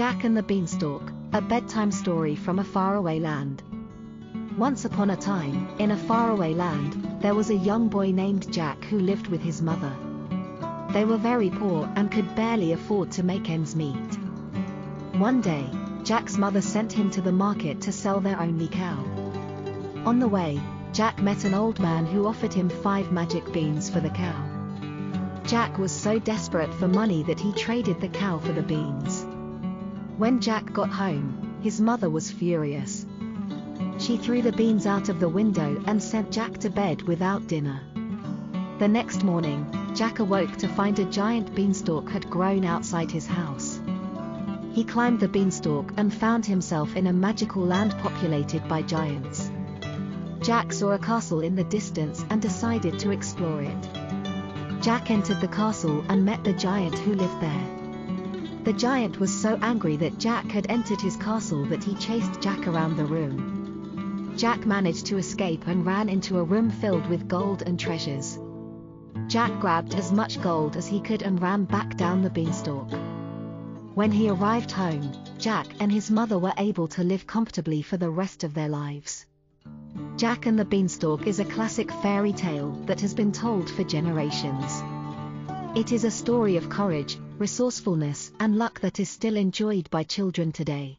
Jack and the Beanstalk, a bedtime story from a faraway land. Once upon a time, in a faraway land, there was a young boy named Jack who lived with his mother. They were very poor and could barely afford to make ends meet. One day, Jack's mother sent him to the market to sell their only cow. On the way, Jack met an old man who offered him five magic beans for the cow. Jack was so desperate for money that he traded the cow for the beans. When Jack got home, his mother was furious. She threw the beans out of the window and sent Jack to bed without dinner. The next morning, Jack awoke to find a giant beanstalk had grown outside his house. He climbed the beanstalk and found himself in a magical land populated by giants. Jack saw a castle in the distance and decided to explore it. Jack entered the castle and met the giant who lived there. The giant was so angry that Jack had entered his castle that he chased Jack around the room. Jack managed to escape and ran into a room filled with gold and treasures. Jack grabbed as much gold as he could and ran back down the beanstalk. When he arrived home, Jack and his mother were able to live comfortably for the rest of their lives. Jack and the Beanstalk is a classic fairy tale that has been told for generations. It is a story of courage, resourcefulness, and luck that is still enjoyed by children today.